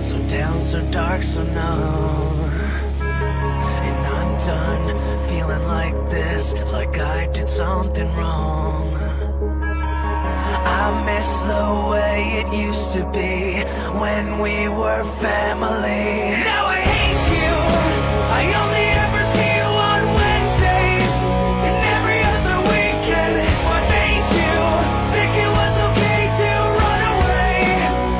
so down, so dark, so numb. And I'm done feeling like this, like I did something wrong. I miss the way it used to be when we were family. Now I hate you. I only ever see you on Wednesdays and every other weekend. What made you think it was okay to run away?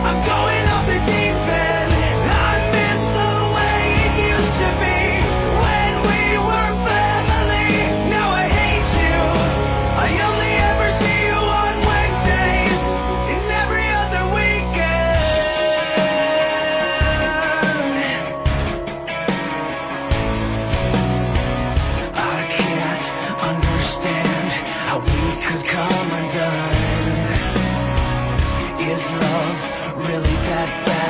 I'm going off the deep end. I miss the way it used to be when we were Is love really that bad?